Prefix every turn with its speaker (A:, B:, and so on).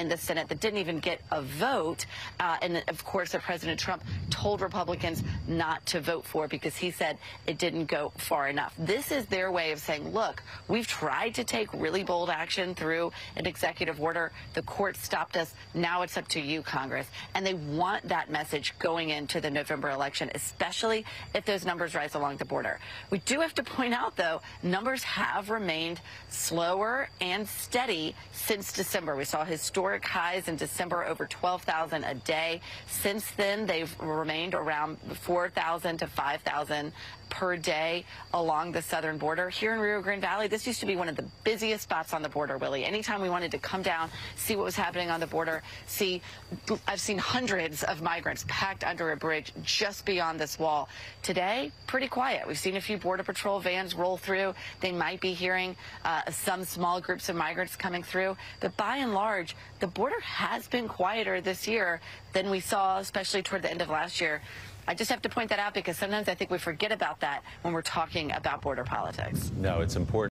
A: in the Senate that didn't even get a vote. Uh, and of course, that President Trump told Republicans not to vote for because he said it didn't go far enough. This is their way of saying, look, we've tried to take really bold action through an executive order. The court stopped us. Now it's up to you, Congress. And they want that message going into the November election, especially if those numbers rise along the border. We do have to point out, though, numbers have remained slower and steady since December. We saw historic highs in December, over 12,000 a day. Since then, they've remained around 4,000 to 5,000 per day along the southern border. Here in Rio Grande Valley, this used to be one of the busiest spots on the border, Willie. Anytime we wanted to come down, see what was happening on the border, see, I've seen hundreds of migrants packed under a bridge just beyond this wall. Today, pretty quiet. We've seen a few Border Patrol vans roll through. They might be hearing uh, some small groups of migrants coming through. But by and large, the border has been quieter this year than we saw, especially toward the end of last year. I just have to point that out because sometimes I think we forget about that when we're talking about border politics.
B: No, it's important.